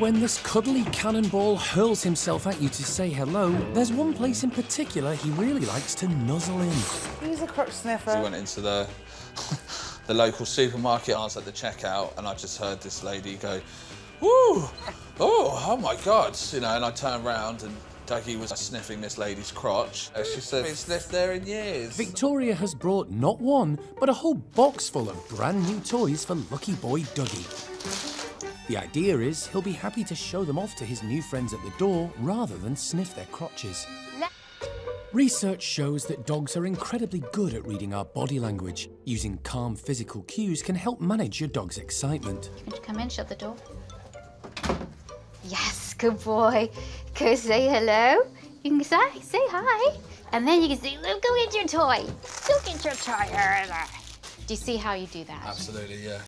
When this cuddly cannonball hurls himself at you to say hello, there's one place in particular he really likes to nuzzle in. He's a crotch We sniffer. went into the the local supermarket. I was at the checkout, and I just heard this lady go, "Woo! Oh, oh my God!" You know, and I turned around and. Dougie was sniffing this lady's crotch. Uh, She said, "Been sniffed there in years." Victoria has brought not one, but a whole box full of brand new toys for Lucky Boy Dougie. The idea is he'll be happy to show them off to his new friends at the door rather than sniff their crotches. Research shows that dogs are incredibly good at reading our body language. Using calm physical cues can help manage your dog's excitement. Would you come in? Shut the door. Yes, good boy. Go say hello. You can say, say hi. And then you can say, "Look, go get your toy. Go get your toy. Do you see how you do that? Absolutely, yeah.